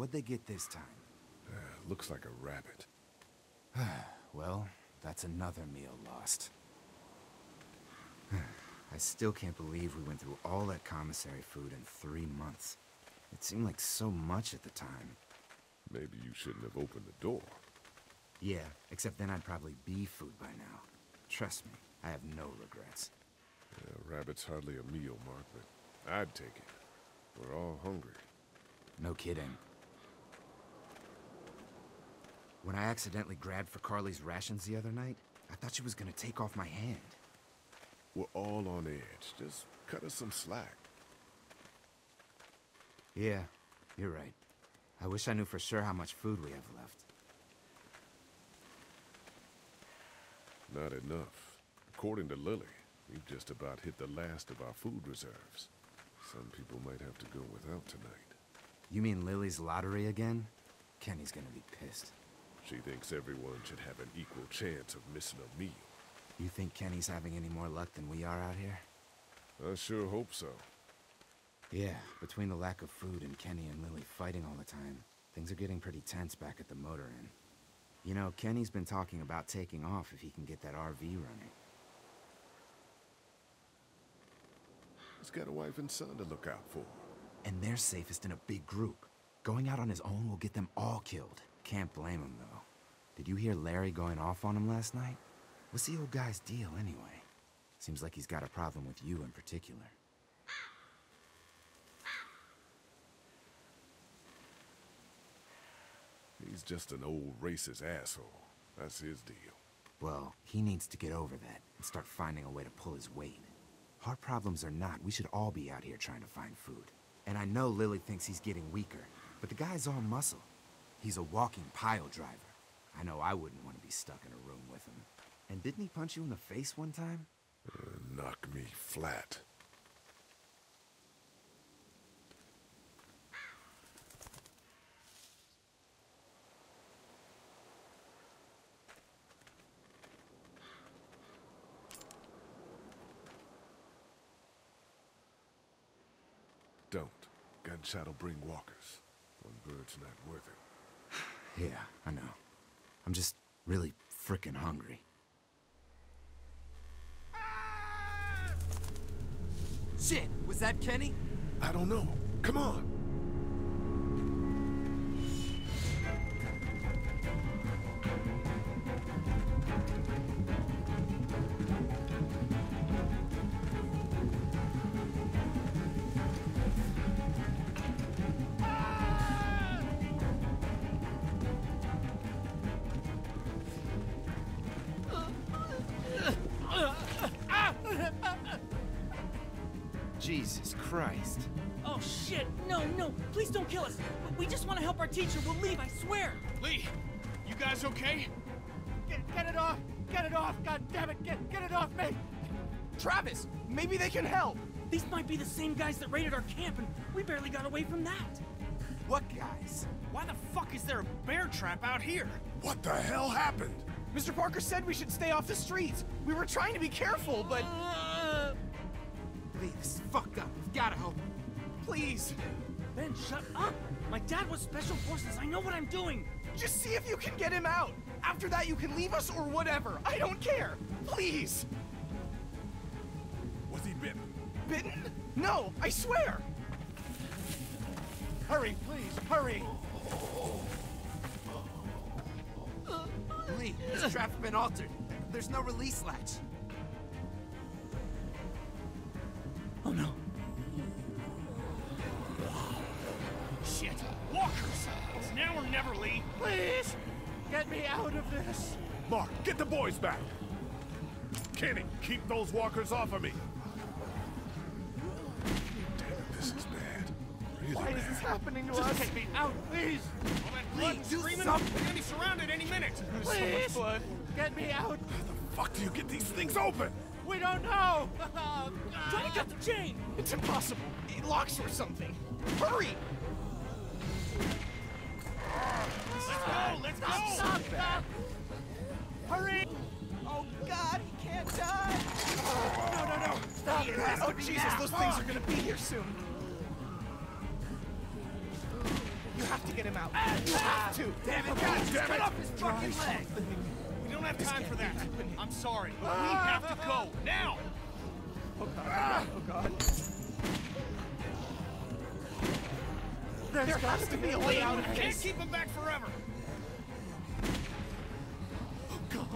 What'd they get this time? Uh, looks like a rabbit. well, that's another meal lost. I still can't believe we went through all that commissary food in three months. It seemed like so much at the time. Maybe you shouldn't have opened the door. Yeah, except then I'd probably be food by now. Trust me, I have no regrets. Yeah, rabbit's hardly a meal, Mark, but I'd take it. We're all hungry. No kidding. When I accidentally grabbed for Carley's rations the other night, I thought she was gonna take off my hand. We're all on edge. Just cut us some slack. Yeah, you're right. I wish I knew for sure how much food we have left. Not enough. According to Lilly, we've just about hit the last of our food reserves. Some people might have to go without tonight. You mean Lilly's lottery again? Kenny's gonna be pissed. She thinks everyone should have an equal chance of missing a meal. You think Kenny's having any more luck than we are out here? I sure hope so. Yeah, between the lack of food and Kenny and Lily fighting all the time, things are getting pretty tense back at the motor inn. You know, Kenny's been talking about taking off if he can get that RV running. He's got a wife and son to look out for. And they're safest in a big group. Going out on his own will get them all killed. Can't blame him, though. Did you hear Larry going off on him last night? What's the old guy's deal, anyway? Seems like he's got a problem with you in particular. He's just an old racist asshole. That's his deal. Well, he needs to get over that and start finding a way to pull his weight. Heart problems or not, we should all be out here trying to find food. And I know Lilly thinks he's getting weaker, but the guy's all muscle. He's a walking pile driver. I know I wouldn't want to be stuck in a room with him. And didn't he punch you in the face one time? Uh, knock me flat. Don't. Gunshot'll bring walkers. One bird's not worth it. Yeah, I know. I'm just really frickin' hungry. Shit! Was that Kenny? I don't know. Come on! Same guys that raided our camp, and we barely got away from that. What guys? Why the fuck is there a bear trap out here? What the hell happened? Mr. Parker said we should stay off the streets. We were trying to be careful, but Uh, Lee, this is fucked up. We've gotta help him. please, Ben, shut up! My dad was special forces. I know what I'm doing. just see if you can get him out. After that, you can leave us or whatever. I don't care. Please. Was he bitten? Bitten? No, I swear. Hurry, please, hurry. Lee, this trap's been altered. There's no release latch. Oh no. Shit, walkers! It's now or never, Lee. Please, get me out of this. Mark, get the boys back! Kenny, keep those walkers off of me! Why is this happening to Just us? get me out, please! All that blood and do screaming, something. we're gonna be surrounded any minute! Please, get me out. How the fuck do you get these things open? We don't know. Oh, Try to cut the chain! It's impossible. It locks or something. Hurry! Let's go, let's go! Stop that! Hurry! Oh God, he can't die! No, no, no! Stop! Oh Jesus, those things are gonna be here soon. You have to get him out. You have to. Damn it, God, just cut off his fucking leg. We don't have time for that. I'm sorry, but we have to go now. Oh God. Oh God. There's to be a way out of this. Can't keep him back forever. Oh, gonna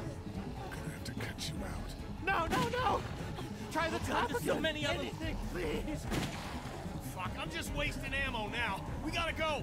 have to cut you out. No, no, no. Try the top there's of so many of them. Anything, please. Fuck, I'm just wasting ammo now. We gotta go.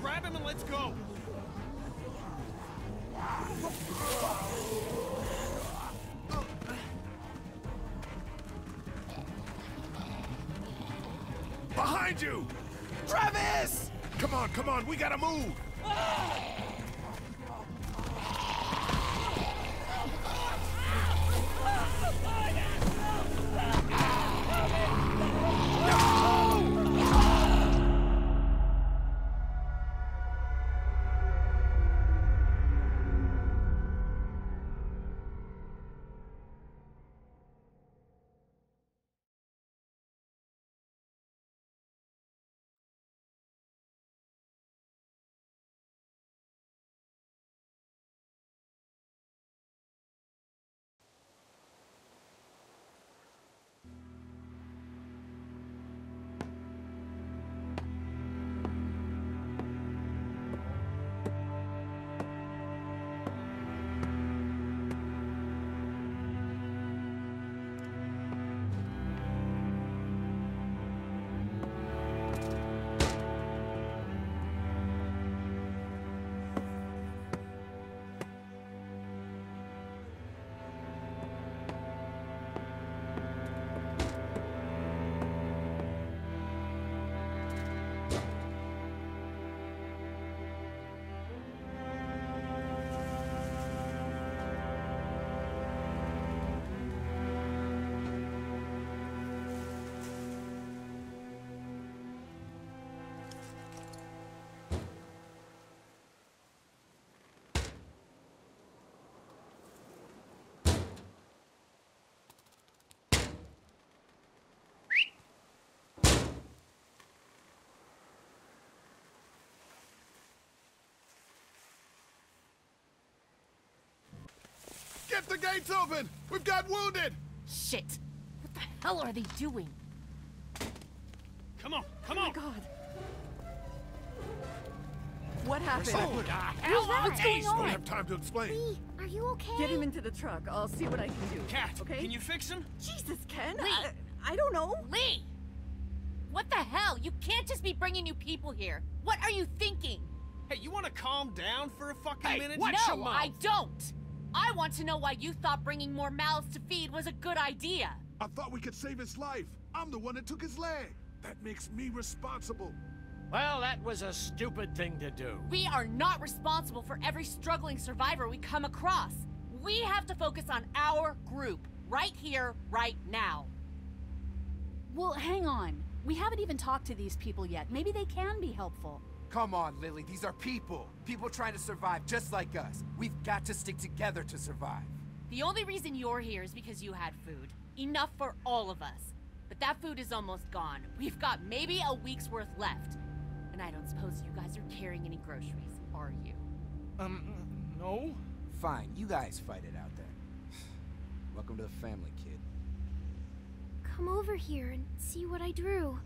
grab him and let's go. Behind you! Travis! Come on, come on, we gotta move! Ah! Get the gates open! We've got wounded! Shit! What the hell are they doing? Come on, come oh on. Oh god. What happened? Oh, ah, the? What's going Don't on? have time to explain. Lee, are you okay? Get him into the truck. I'll see what I can do. Cat, okay? can you fix him? Jesus, Ken. Lee. I, I don't know. Lee! What the hell? You can't just be bringing new people here. What are you thinking? Hey, you want to calm down for a fucking Hey, minute? what? no, I don't. I want to know why you thought bringing more mouths to feed was a good idea. I thought we could save his life. I'm the one that took his leg. That makes me responsible. Well, that was a stupid thing to do. We are not responsible for every struggling survivor we come across. We have to focus on our group, right here, right now. Well, hang on. We haven't even talked to these people yet. Maybe they can be helpful. Come on, Lilly. These are people. People trying to survive just like us. We've got to stick together to survive. The only reason you're here is because you had food. Enough for all of us. But that food is almost gone. We've got maybe a week's worth left. And I don't suppose you guys are carrying any groceries, are you? Um, no. Fine, you guys fight it out then. Welcome to the family, kid. Come over here and see what I drew.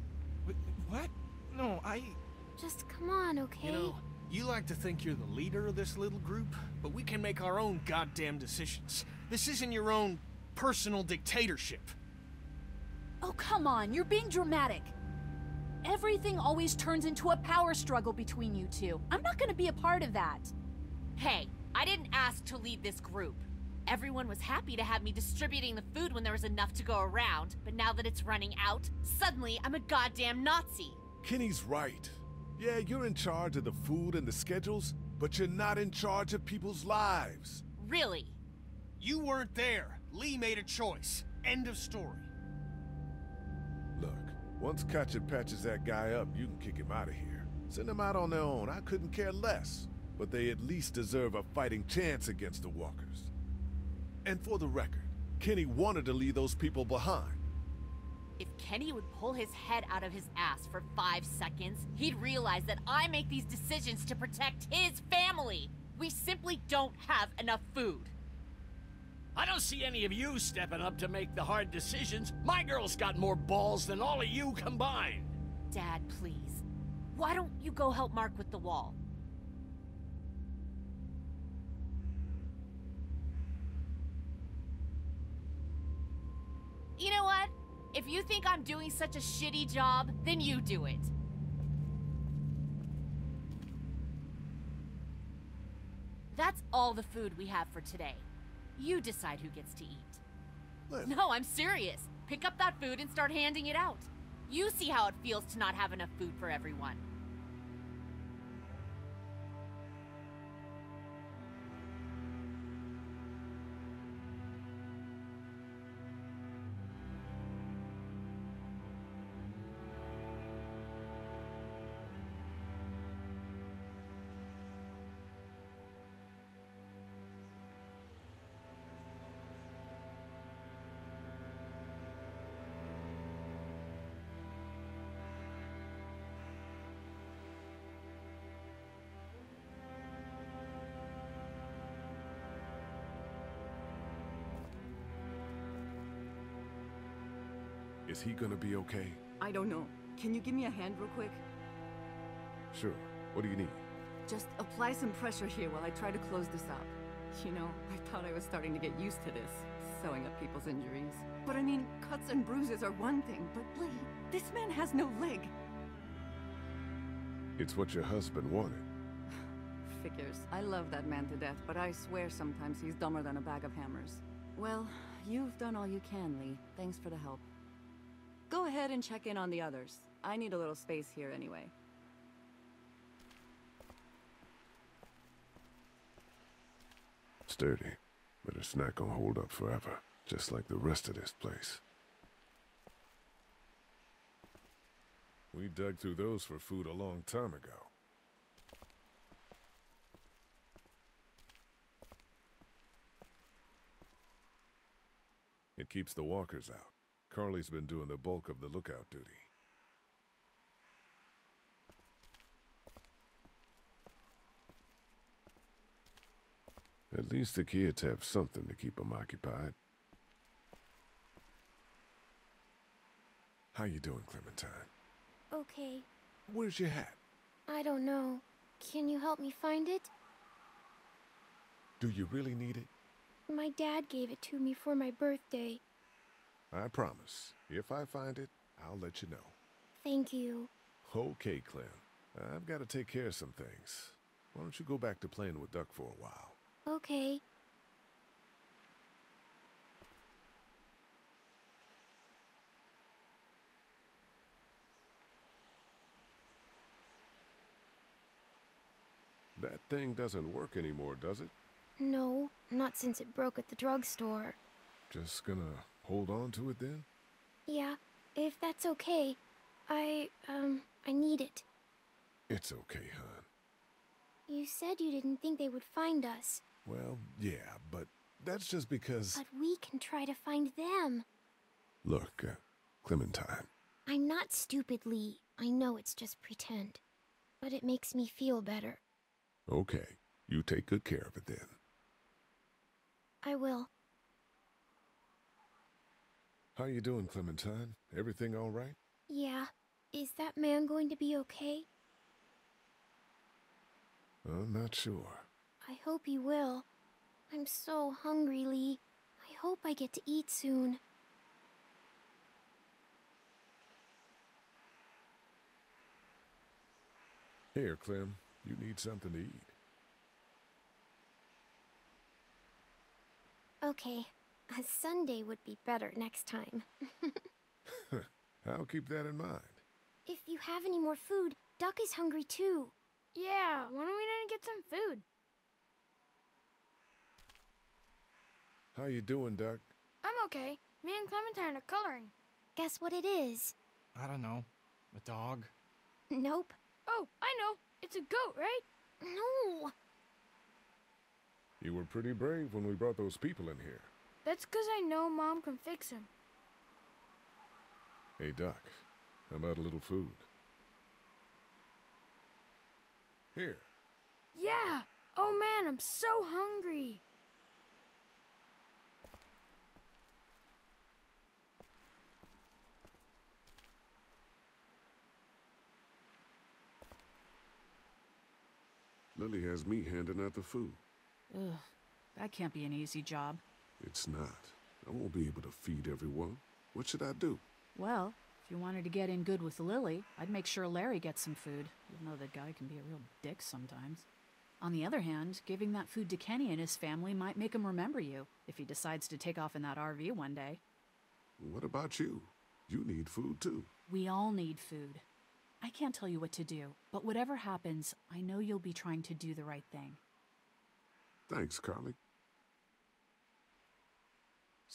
Wh- What? No, I. Just come on, okay? You know, you like to think you're the leader of this little group, but we can make our own goddamn decisions. This isn't your own personal dictatorship. Oh, come on. You're being dramatic. Everything always turns into a power struggle between you two. I'm not gonna be a part of that. Hey, I didn't ask to lead this group. Everyone was happy to have me distributing the food when there was enough to go around, but now that it's running out, suddenly I'm a goddamn Nazi. Kenny's right. Yeah, you're in charge of the food and the schedules, but you're not in charge of people's lives. Really? You weren't there. Lee made a choice. End of story. Look, once Katjaa patches that guy up, you can kick him out of here. Send them out on their own, I couldn't care less. But they at least deserve a fighting chance against the walkers. And for the record, Kenny wanted to leave those people behind. If Kenny would pull his head out of his ass for five seconds, he'd realize that I make these decisions to protect his family. We simply don't have enough food. I don't see any of you stepping up to make the hard decisions. My girl's got more balls than all of you combined. Dad, please. Why don't you go help Mark with the wall? You know what? If you think I'm doing such a shitty job, then you do it. That's all the food we have for today. You decide who gets to eat. No, I'm serious. Pick up that food and start handing it out. You see how it feels to not have enough food for everyone. Is he gonna be okay? I don't know. Can you give me a hand real quick? Sure. What do you need? Just apply some pressure here while I try to close this up. You know, I thought I was starting to get used to this, sewing up people's injuries. But I mean, cuts and bruises are one thing, but Lee, this man has no leg. It's what your husband wanted. Figures. I love that man to death, but I swear sometimes he's dumber than a bag of hammers. Well, you've done all you can, Lee. Thanks for the help. Go ahead and check in on the others. I need a little space here anyway. Sturdy, but it's not gonna hold up forever, just like the rest of this place. We dug through those for food a long time ago. It keeps the walkers out. Carley's been doing the bulk of the lookout duty. At least the kids have something to keep them occupied. How you doing, Clementine? Okay. Where's your hat? I don't know. Can you help me find it? Do you really need it? My dad gave it to me for my birthday. I promise. If I find it, I'll let you know. Thank you. Okay, Clem. I've got to take care of some things. Why don't you go back to playing with Duck for a while? Okay. That thing doesn't work anymore, does it? No, not since it broke at the drugstore. Just gonna hold on to it then? Yeah, if that's okay. I, um, I need it. It's okay, hon. You said you didn't think they would find us, Well, yeah, but that's just because. but we can try to find them. Look, uh, Clementine, I'm not stupid, Lee. I know it's just pretend. But it makes me feel better. okay, you take good care of it then. I will. How you doing, Clementine? Everything all right? Yeah. Is that man going to be okay? I'm not sure. I hope he will. I'm so hungry, Lee. I hope I get to eat soon. Here, Clem, you need something to eat. Okay, a Sunday would be better next time. I'll keep that in mind. if you have any more food, Duck is hungry too. Yeah, why don't we gonna get some food? How you doing, Duck? I'm okay. Me and Clementine are coloring. Guess what it is? I don't know. A dog? Nope. Oh, I know. It's a goat, right? No. You were pretty brave when we brought those people in here. That's 'cause I know Mom can fix him. Hey, Duck. How about a little food? Here. Yeah! Oh man, I'm so hungry. Lilly has me handing out the food. Ugh, that can't be an easy job. It's not. I won't be able to feed everyone. What should I do? Well, if you wanted to get in good with Lilly, I'd make sure Larry gets some food, even though that guy can be a real dick sometimes. On the other hand, giving that food to Kenny and his family might make him remember you if he decides to take off in that RV one day. What about you? You need food too. We all need food. I can't tell you what to do, but whatever happens, I know you'll be trying to do the right thing. Thanks, Carley.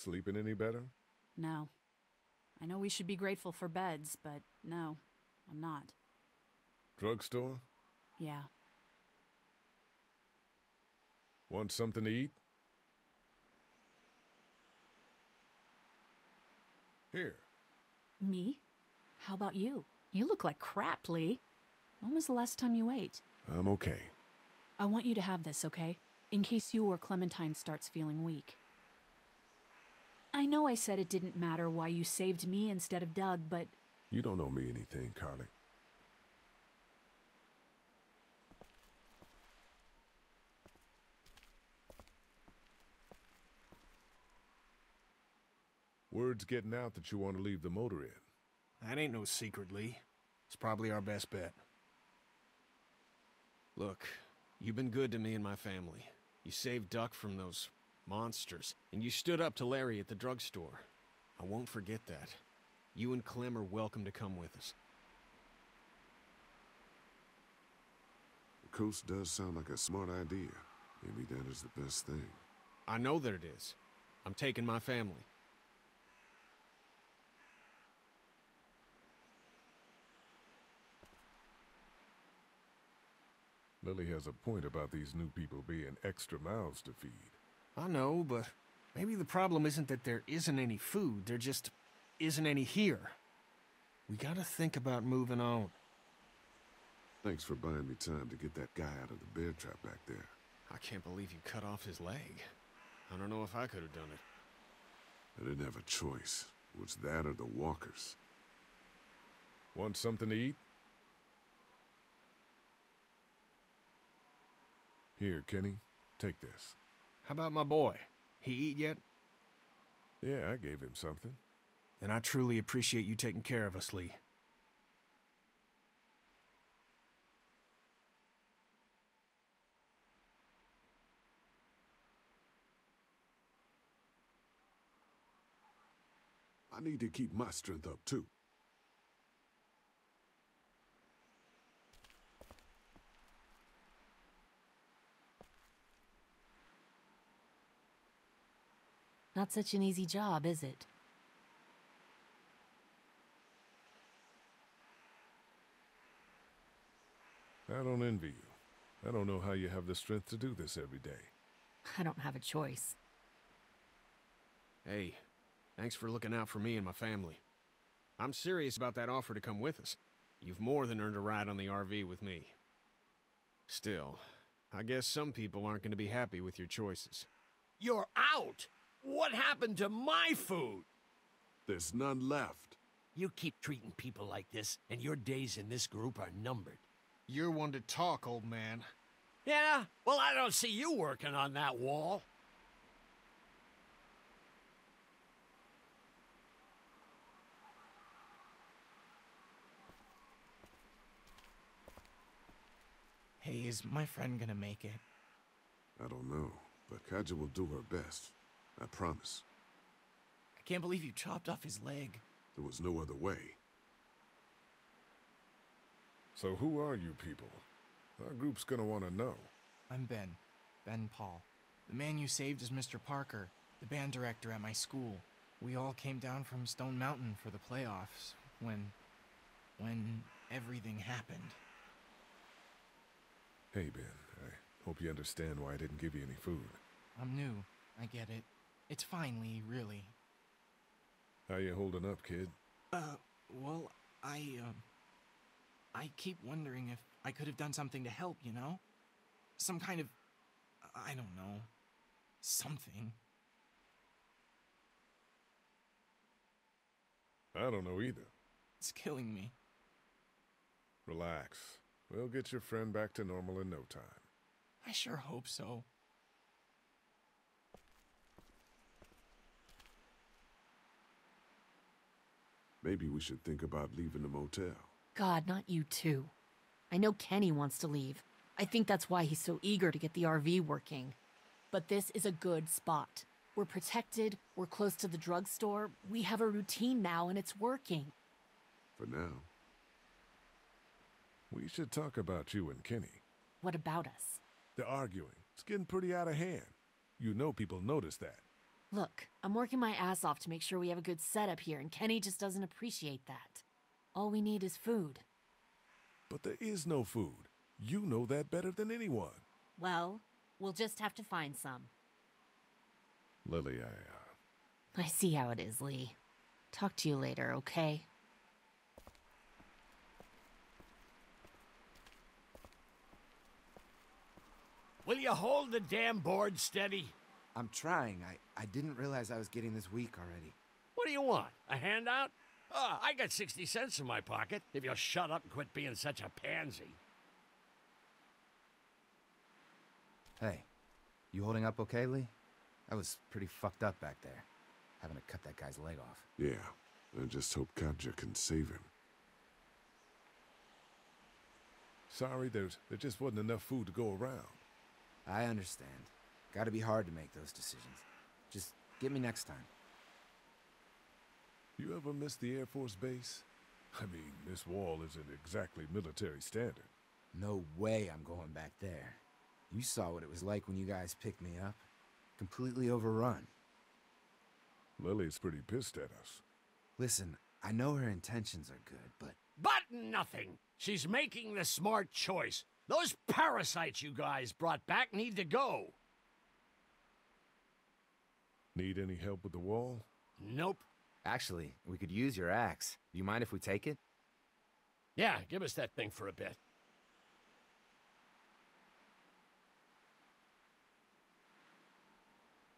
Sleeping any better? No. I know we should be grateful for beds, but no, I'm not. Drugstore? Yeah. Want something to eat? Here. Me? How about you? You look like crap, Lee. When was the last time you ate? I'm okay. I want you to have this, okay? In case you or Clementine starts feeling weak. I know I said it didn't matter why you saved me instead of Doug, but You don't owe me anything, Carley. Word's getting out that you want to leave the motor in. That ain't no secret, Lee. It's probably our best bet. Look, you've been good to me and my family. You saved Duck from those monsters, and you stood up to Larry at the drugstore. I won't forget that. You and Clem are welcome to come with us. The coast does sound like a smart idea. Maybe that is the best thing. I know that it is. I'm taking my family. Lilly has a point about these new people being extra mouths to feed. I know, but maybe the problem isn't that there isn't any food, there just isn't any here. We gotta think about moving on. Thanks for buying me time to get that guy out of the bear trap back there. I can't believe you cut off his leg. I don't know if I could have done it. I didn't have a choice. It was that or the walkers. Want something to eat? Here, Kenny. Take this. How about my boy? He eat yet? Yeah, I gave him something. And I truly appreciate you taking care of us, Lee. I need to keep my strength up, too. Not such an easy job, is it? I don't envy you. I don't know how you have the strength to do this every day. I don't have a choice. Hey, thanks for looking out for me and my family. I'm serious about that offer to come with us. You've more than earned a ride on the RV with me. Still, I guess some people aren't going to be happy with your choices. You're out! What happened to my food? There's none left. You keep treating people like this, and your days in this group are numbered. You're one to talk, old man. Yeah? Well, I don't see you working on that wall. Hey, is my friend gonna make it? I don't know, but Katjaa will do her best. I promise. I can't believe you chopped off his leg. There was no other way. So who are you people? Our group's gonna want to know. I'm Ben. Ben Paul. The man you saved is Mr. Parker, the band director at my school. We all came down from Stone Mountain for the playoffs when. when everything happened. Hey, Ben. I hope you understand why I didn't give you any food. I'm new. I get it. It's fine, Lee, really. How you holding up, kid? Uh, well, I, um. I keep wondering if I could have done something to help, you know? Some kind of. I don't know. Something. I don't know either. It's killing me. Relax. We'll get your friend back to normal in no time. I sure hope so. Maybe we should think about leaving the motel. God, not you too. I know Kenny wants to leave. I think that's why he's so eager to get the RV working. But this is a good spot. We're protected, we're close to the drugstore, we have a routine now, and it's working. For now. We should talk about you and Kenny. What about us? They're arguing. It's getting pretty out of hand. You know people notice that. Look, I'm working my ass off to make sure we have a good setup here, and Kenny just doesn't appreciate that. All we need is food. But there is no food. You know that better than anyone. Well, we'll just have to find some. Lilly, I, uh... I see how it is, Lee. Talk to you later, okay? Will you hold the damn board steady? I'm trying. I, I didn't realize I was getting this weak already. What do you want? A handout? Oh, I got 60 cents in my pocket if you'll shut up and quit being such a pansy. Hey, you holding up okay, Lee? I was pretty fucked up back there, having to cut that guy's leg off. Yeah, I just hope Katjaa can save him. Sorry, there's, there just wasn't enough food to go around. I understand. Gotta be hard to make those decisions. Just get me next time. You ever miss the Air Force Base? I mean, this wall isn't exactly military standard. No way I'm going back there. You saw what it was like when you guys picked me up. Completely overrun. Lilly's pretty pissed at us. Listen, I know her intentions are good, but... But nothing! She's making the smart choice. Those parasites you guys brought back need to go. Need any help with the wall? Nope. Actually, we could use your axe. Do you mind if we take it? Yeah, give us that thing for a bit.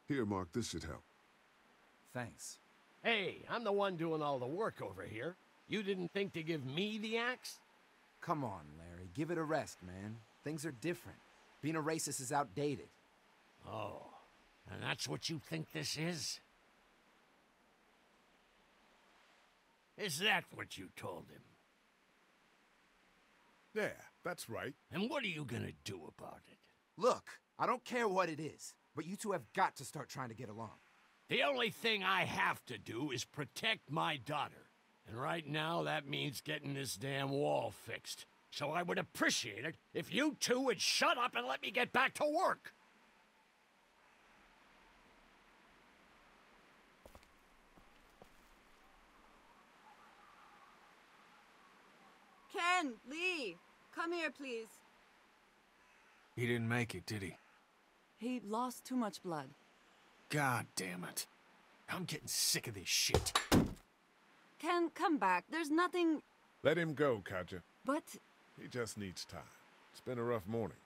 Here, Mark, this should help. Thanks. Hey, I'm the one doing all the work over here. You didn't think to give me the axe? Come on, Larry. Give it a rest, man. Things are different. Being a racist is outdated. Oh, and that's what you think this is? Is that what you told him? Yeah, that's right. And what are you gonna do about it? Look, I don't care what it is, but you two have got to start trying to get along. The only thing I have to do is protect my daughter. And right now, that means getting this damn wall fixed. So I would appreciate it if you two would shut up and let me get back to work. Ken, Lee, come here, please. He didn't make it, did he? He lost too much blood. God damn it. I'm getting sick of this shit. Ken, come back. There's nothing. Let him go, Katjaa. But He just needs time. It's been a rough morning.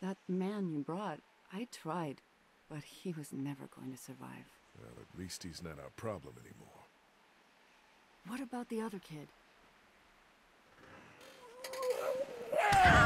that man you brought, I tried, but he was never going to survive. Well, at least he's not our problem anymore. What about the other kid? Loaded!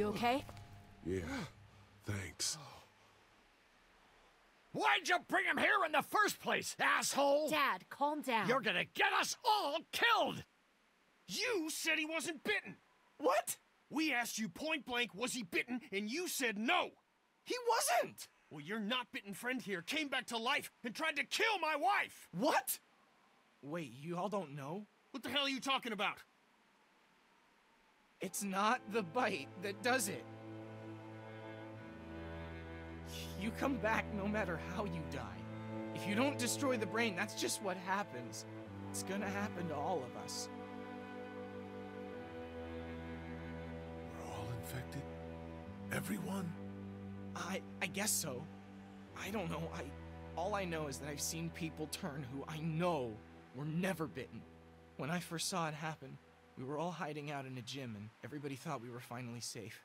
You okay? Yeah, thanks. Why'd you bring him here in the first place, asshole? Dad, calm down. You're gonna get us all killed! You said he wasn't bitten. What? We asked you point blank, was he bitten, and you said no. He wasn't! Well, your not bitten friend here came back to life and tried to kill my wife. What? Wait, you all don't know? What the hell are you talking about? It's not the bite that does it. You come back no matter how you die. If you don't destroy the brain, that's just what happens. It's gonna happen to all of us. We're all infected? Everyone? I I guess so. I don't know. I all I know is that I've seen people turn who I know were never bitten. When I first saw it happen, we were all hiding out in a gym and everybody thought we were finally safe.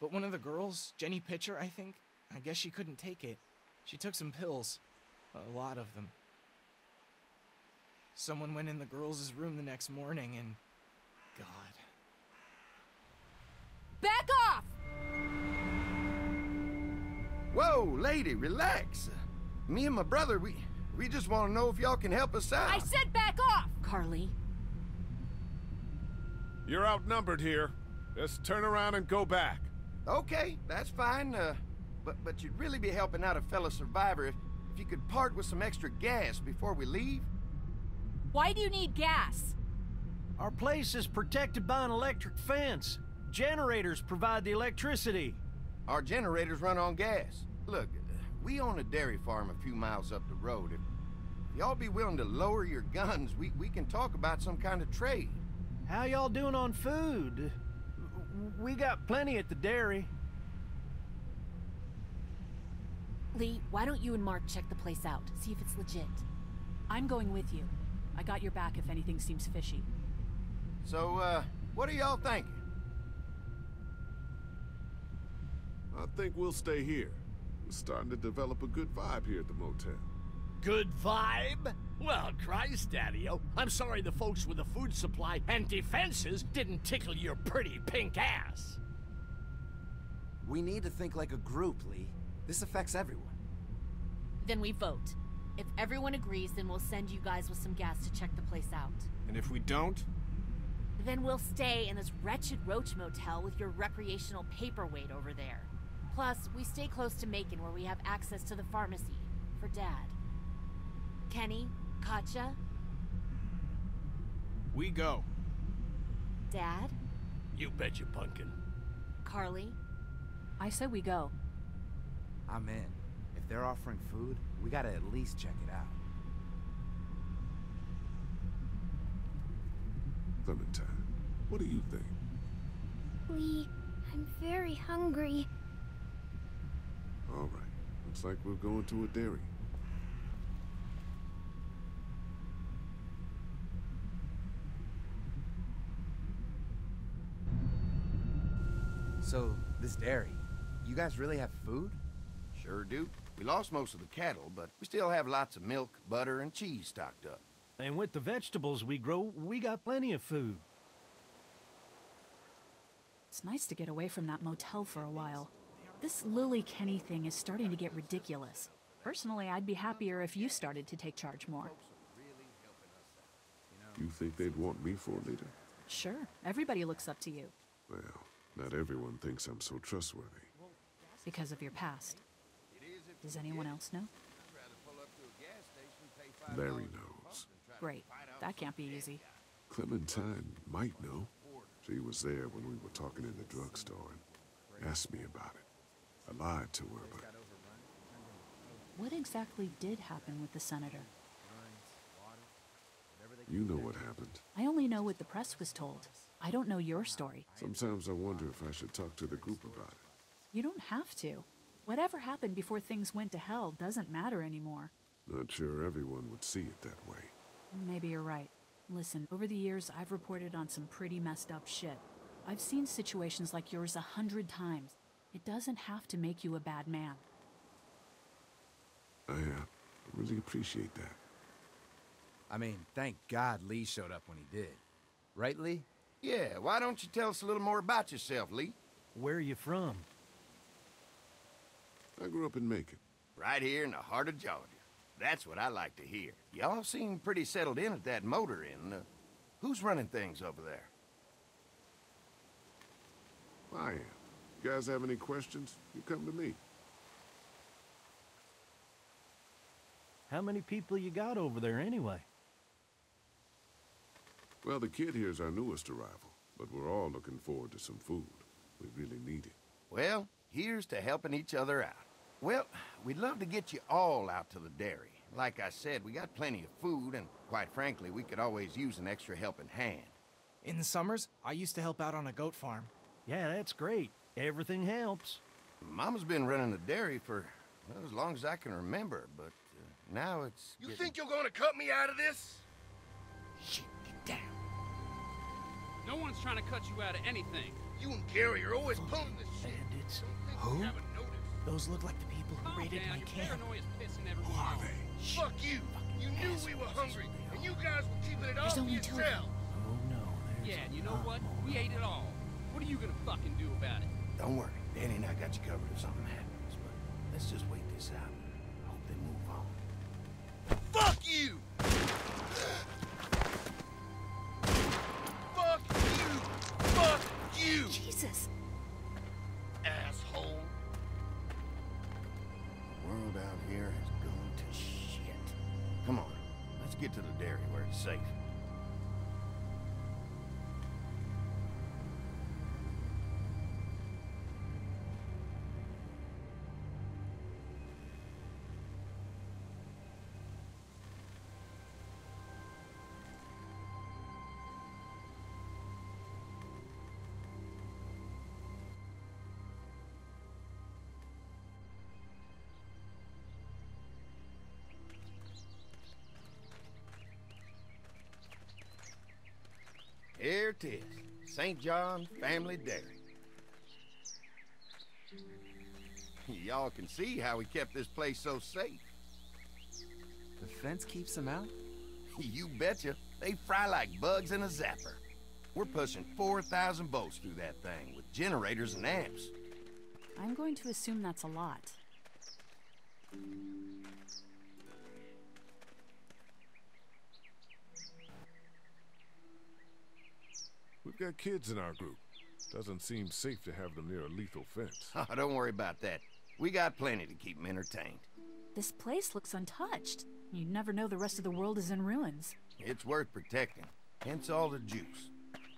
But one of the girls, Jenny Pitcher, I think, I guess she couldn't take it. She took some pills. A lot of them. Someone went in the girls' room the next morning and. God. Back off! Whoa, lady, relax. Me and my brother, we we just want to know if y'all can help us out. I said back off! Carley. You're outnumbered here. Just turn around and go back. Okay, that's fine. Uh, but but you'd really be helping out a fellow survivor if if you could part with some extra gas before we leave. Why do you need gas? Our place is protected by an electric fence. Generators provide the electricity. Our generators run on gas. Look, we own a dairy farm a few miles up the road. If, if y'all be willing to lower your guns, we, we can talk about some kind of trade. How y'all doing on food? We got plenty at the dairy. Lee, why don't you and Mark check the place out? See if it's legit. I'm going with you. I got your back if anything seems fishy. So, uh, what are y'all thinking? I think we'll stay here. We're starting to develop a good vibe here at the motel. Good vibe? Well, Christ, Daddy-o, oh, I'm sorry the folks with the food supply and defenses didn't tickle your pretty pink ass. We need to think like a group, Lee. This affects everyone. Then we vote. If everyone agrees, then we'll send you guys with some gas to check the place out. And if we don't? Then we'll stay in this wretched roach motel with your recreational paperweight over there. Plus, we stay close to Macon where we have access to the pharmacy. For Dad. Kenny? Katjaa? We go. Dad? You bet you, pumpkin. Carley? I say we go. I'm in. If they're offering food, we gotta at least check it out. Clementine, what do you think? Lee, I'm very hungry. All right. Looks like we're going to a dairy. So, this dairy, you guys really have food? Sure do. We lost most of the cattle, but we still have lots of milk, butter, and cheese stocked up. And with the vegetables we grow, we got plenty of food. It's nice to get away from that motel for a while. This Lilly Kenny thing is starting to get ridiculous. Personally, I'd be happier if you started to take charge more. You think they'd want me for a leader? Sure, everybody looks up to you Well, not everyone thinks I'm so trustworthy. because of your past. Does anyone else know? Larry knows. Great. That can't be easy. Clementine might know. She was there when we were talking in the drugstore and asked me about it. I lied to her, but What exactly did happen with the senator? you know what happened. I only know what the press was told. I don't know your story. Sometimes I wonder if I should talk to the group about it. You don't have to. Whatever happened before things went to hell doesn't matter anymore. Not sure everyone would see it that way. Maybe you're right. Listen, over the years, I've reported on some pretty messed up shit. I've seen situations like yours a hundred times. It doesn't have to make you a bad man. I uh, really appreciate that. I mean, thank God Lee showed up when he did. Right, Lee? Yeah, why don't you tell us a little more about yourself, Lee? Where are you from? I grew up in Macon. Right here in the heart of Georgia. That's what I like to hear. Y'all seem pretty settled in at that motor inn. Uh, who's running things over there? I am. You guys have any questions? You come to me. How many people you got over there anyway? Well, the kid here's our newest arrival, but we're all looking forward to some food. We really need it. Well, here's to helping each other out. Well, we'd love to get you all out to the dairy. Like I said, we got plenty of food, and quite frankly, we could always use an extra helping hand. In the summers, I used to help out on a goat farm. Yeah, that's great. Everything helps. Mama's been running the dairy for well, as long as I can remember, but uh, now it's. You getting... think you're gonna cut me out of this? Shit, get down. No one's trying to cut you out of anything. You and Gary are always pulling this shit. Bandits. Who? Those look like the people who Calm raided down. my camp. paranoia's pissing everyone Who are off. they? Fuck you! You knew we were hungry, and you guys were keeping it all There's to only two yourself. Oh no, there's Yeah, and you know what? more. We ate it all. What are you gonna fucking do about it? Don't worry, Danny and I got you covered if something happens, but let's just wait this out. Hope they move on. Fuck you! Get to the dairy where it's safe. Here it is. St. John Family Dairy. Y'all can see how we kept this place so safe. The fence keeps them out? You betcha. They fry like bugs in a zapper. We're pushing 4,000 volts through that thing with generators and amps. I'm going to assume that's a lot. Got kids in our group. Doesn't seem safe to have them near a lethal fence. Oh, don't worry about that. We got plenty to keep them entertained. This place looks untouched. You'd never know the rest of the world is in ruins. It's worth protecting. Hence all the juice.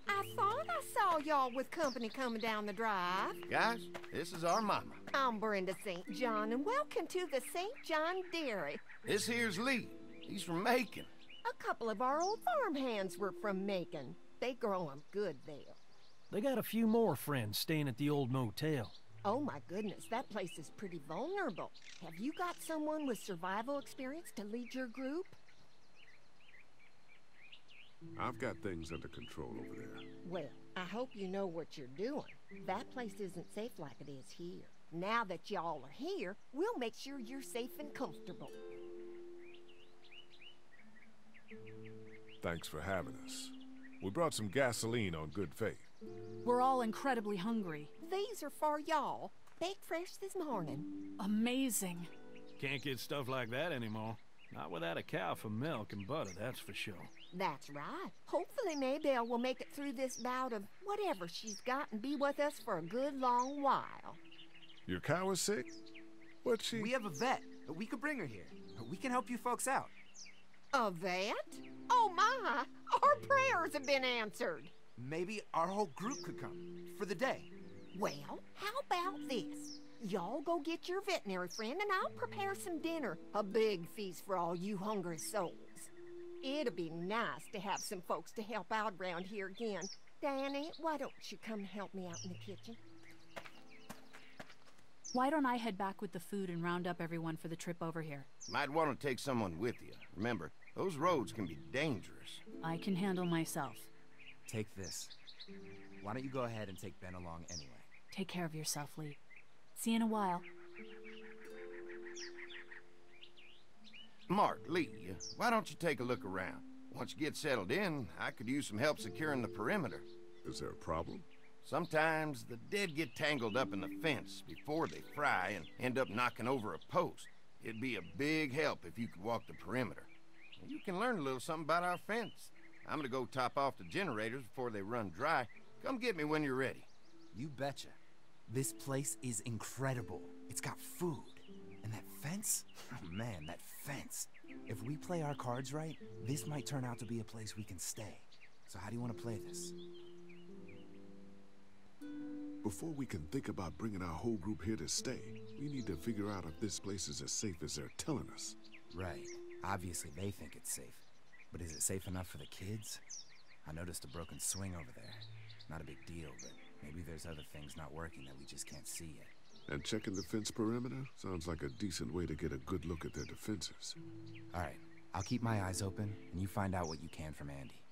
I thought I saw y'all with company coming down the drive. Guys, this is our mama. I'm Brenda St. John, and welcome to the St. John Dairy. This here's Lee. He's from Macon. A couple of our old farm hands were from Macon. They grow 'em good there. They got a few more friends staying at the old motel. Oh my goodness, that place is pretty vulnerable. Have you got someone with survival experience to lead your group? I've got things under control over there. Well, I hope you know what you're doing. That place isn't safe like it is here. Now that y'all are here, we'll make sure you're safe and comfortable. Thanks for having us. We brought some gasoline on good faith. We're all incredibly hungry. These are for y'all. Baked fresh this morning. Amazing. Can't get stuff like that anymore. Not without a cow for milk and butter, that's for sure. That's right. Hopefully Maybelle will make it through this bout of whatever she's got and be with us for a good long while. Your cow is sick? What's she? We have a vet. We could bring her here. We can help you folks out. A vet? Oh my! Our prayers have been answered. Maybe our whole group could come for the day. Well, how about this? Y'all go get your veterinary friend and I'll prepare some dinner. A big feast for all you hungry souls. It'll be nice to have some folks to help out around here again. Danny, why don't you come help me out in the kitchen? Why don't I head back with the food and round up everyone for the trip over here? Might want to take someone with you. Remember, those roads can be dangerous. I can handle myself. Take this. Why don't you go ahead and take Ben along anyway? Take care of yourself, Lee. See you in a while. Mark, Lee, why don't you take a look around? Once you get settled in, I could use some help securing the perimeter. Is there a problem? Sometimes the dead get tangled up in the fence before they fry and end up knocking over a post. It'd be a big help if you could walk the perimeter. You can learn a little something about our fence. I'm gonna go top off the generators before they run dry. Come get me when you're ready. You betcha. This place is incredible. It's got food. And that fence? Oh man, that fence. If we play our cards right, this might turn out to be a place we can stay. So how do you want to play this? Before we can think about bringing our whole group here to stay, we need to figure out if this place is as safe as they're telling us. Right. Obviously they think it's safe. But is it safe enough for the kids? I noticed a broken swing over there. Not a big deal, but maybe there's other things not working that we just can't see yet. And checking the fence perimeter sounds like a decent way to get a good look at their defenses. All right. I'll keep my eyes open, and you find out what you can from Andy.